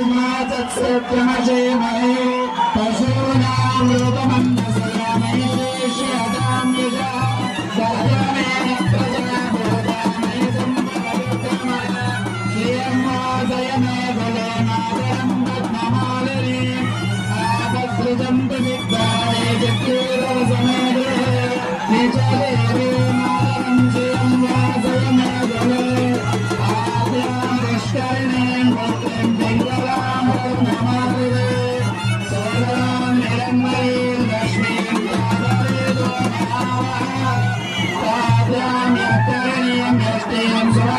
वंश पावनकरि I'm sorry.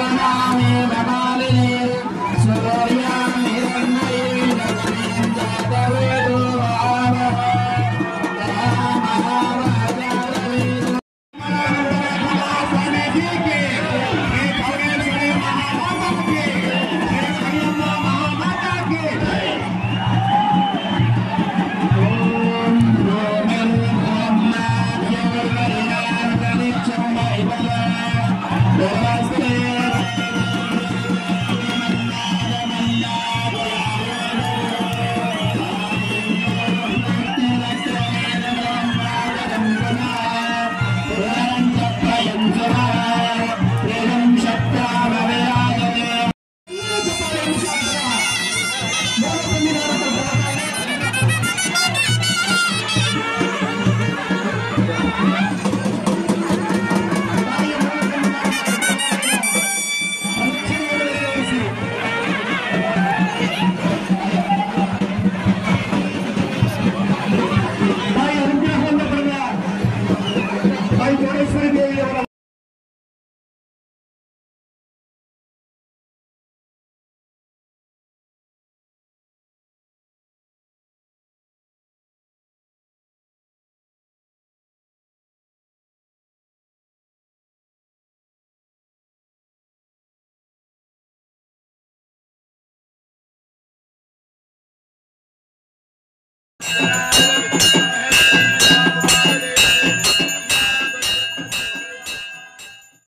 Música